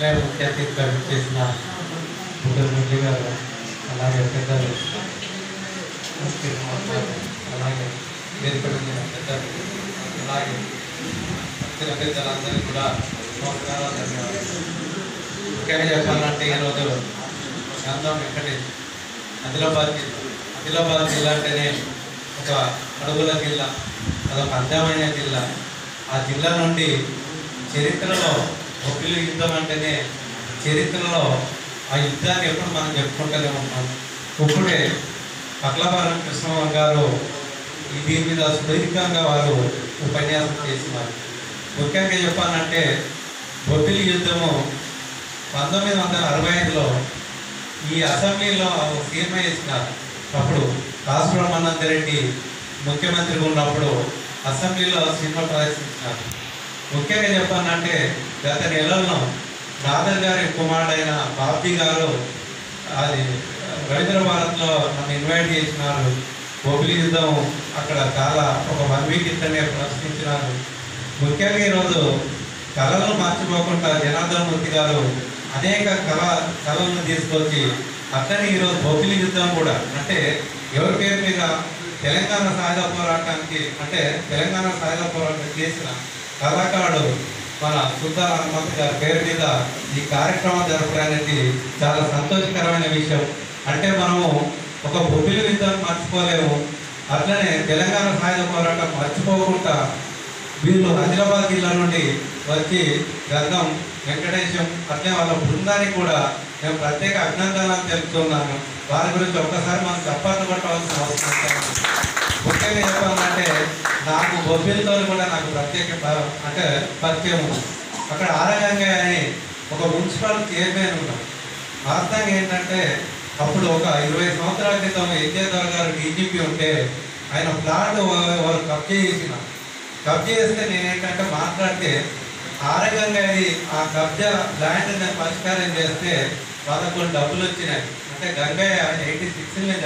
ఇట్లా ముఖ్య అతిథిగా చేసిన ముఖ్యమంత్రి గారు అలాగే పెద్దలు. అలాగే ఏర్పడిన పెద్దలు. అలాగే పెద్ద పెద్దలందరికీ కూడా నమస్కారాలు ధన్యవాదాలు ముఖ్యంగా చెప్పాలంటే ఈరోజు గంధం వెంకటి ఆదిలాబాద్ జిల్లా. ఆదిలాబాద్ జిల్లా అంటేనే ఒక అడుగుల జిల్లా అదొక అందమైన జిల్లా. ఆ జిల్లా నుండి చరిత్రలో ఒప్పిలి యుద్ధం అంటేనే చరిత్రలో ఆ యుద్ధాన్ని ఎప్పుడు మనం చెప్పుకుంటూనే ఉంటాం. ఇప్పుడే పట్లపాలెం కృష్ణమ్మ గారు దీని మీద సుదీర్ఘంగా వారు ఉపన్యాసం చేసినారు ముఖ్యంగా చెప్పాలంటే బొబ్బిలి యుద్ధము పంతొమ్మిది వందల అరవై ఐదులో ఈ అసెంబ్లీలో సీఎం వేసినారు అప్పుడు కాసుబ్రహ్మానంద రెడ్డి ముఖ్యమంత్రిగా ఉన్నప్పుడు అసెంబ్లీలో సినిమా ప్రదర్శించినారు. ముఖ్యంగా చెప్పాలంటే గత నెలల్లో దాదర్ గారి కుమారుడైన బాబ్జీ గారు అది రవీంద్ర భారత్లో నన్ను ఇన్వైట్ చేసినారు. బొబ్బిలి యుద్ధం అక్కడ చాలా ఒక వన్ వీక్ ఇతనే ప్రదర్శించినారు. ముఖ్యంగా ఈరోజు కళలను మార్చిపోకుండా జనార్దన్ మూర్తి గారు అనేక కళ కళలను తీసుకొచ్చి అట్లనే ఈరోజు బొబ్బిలి యుద్ధం కూడా అంటే ఎవరి పేరు మీద తెలంగాణ సాయుధ పోరాటానికి అంటే తెలంగాణ సాయుధ పోరాటం చేసిన కళాకారుడు మన సుల్తాన్ అహ్మద్ గారి పేరు మీద ఈ కార్యక్రమం జరపడానికి చాలా సంతోషకరమైన విషయం. అంటే మనము ఒక బొబ్బిలి యుద్ధం మర్చిపోలేము. అట్లనే తెలంగాణ సాయుధ పోరాటం మర్చిపోకుండా వీళ్ళు ఆదిలాబాద్ జిల్లా నుండి వచ్చి గంధం వెంకటేశం అట్లే వాళ్ళ బృందానికి కూడా మేము ప్రత్యేక అభినందనలు తెలుపుతున్నాను. వారి గురించి ఒక్కసారి మనం చప్పట్లు కొట్టవలసిన అవసరం ముఖ్యంగా చెప్పాలంటే నాకు బొబ్బిలతో కూడా నాకు ప్రత్యేక అంటే పరిచయం ఉంది. అక్కడ ఆరగంగా అని ఒక మున్సిపల్ చైర్మన్ ఉన్నాడు. వాస్తవంగా ఏంటంటే అప్పుడు ఒక ఇరవై సంవత్సరాల క్రితం ఎన్టీఆర్ గారు డీజీపీ ఉంటే ఆయన ప్లాట్ వారు కబ్జా చేసిన కబ్జా చేస్తే నేనేంటంటే మాట్లాడితే ఆరగంగా అని ఆ కబ్జా ల్యాండ్ పరిష్కారం చేస్తే వాళ్ళకు కొన్ని డబ్బులు వచ్చినాయి. అంటే గంగయ్య ఎయిటీ సిక్స్ నేను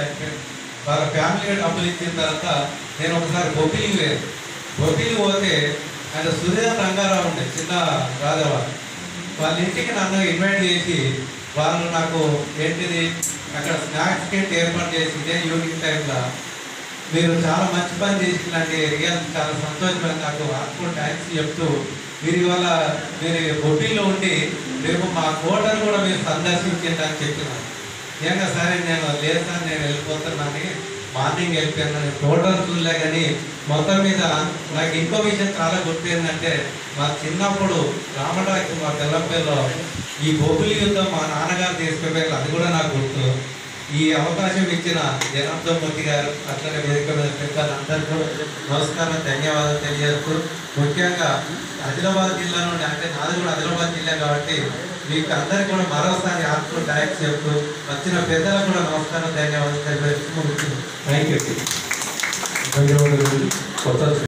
వాళ్ళ ఫ్యామిలీ డబ్బులు ఇచ్చిన తర్వాత నేను ఒకసారి బొబ్బిలి పోయాను బొబ్బిలి పోతే ఆయన సుధీర రంగారావు ఉండే చిన్న రాజవారు. వాళ్ళ ఇంటికి నన్ను ఇన్వైట్ చేసి వాళ్ళు నాకు ఏంటిది అక్కడ స్నాక్స్ కిట్ ఏర్పాటు చేసి ఇదే ఈవినింగ్ టైంలో మీరు చాలా మంచి పని చేసిందండి రియల్ చాలా సంతోషమైన నాకు ఆత్మ థ్యాంక్స్ చెప్తూ మీరు ఇవాళ మీరు బొబ్బిల్లో ఉండి రేపు మా కోటను కూడా మీరు సందర్శించిందని చెప్పినారు. నిజంగా సరే నేను లేదు సార్ నేను వెళ్ళిపోతున్నాను మార్నింగ్ వెళ్ళిపోయాను టోటల్ చూడలే కానీ మొత్తం మీద నాకు ఇంకో విషయం చాలా గుర్తు ఏంటంటే మా చిన్నప్పుడు రామరాజు మా తెల్లంపల్లిలో ఈ బొబ్బులి యుద్ధం మా నాన్నగారు తీసుకుపోయారు అది కూడా నాకు గుర్తు. ఈ అవకాశం ఇచ్చిన జనార్దన్ మూర్తి గారు అట్లనే వేదిక మీద పెద్దలందరికీ అందరికీ నమస్కారం ధన్యవాదాలు తెలియజేస్తూ ముఖ్యంగా ఆదిలాబాద్ జిల్లా నుండి అంటే నాది కూడా ఆదిలాబాద్ జిల్లా కాబట్టి మీకు అందరికీ కూడా మరోసారి ఆత్మ థ్యాంక్స్ చెప్తూ వచ్చిన పెద్దలకు కూడా నమస్కారం ధన్యవాదాలు థ్యాంక్ యూ ధన్యవాదాలు.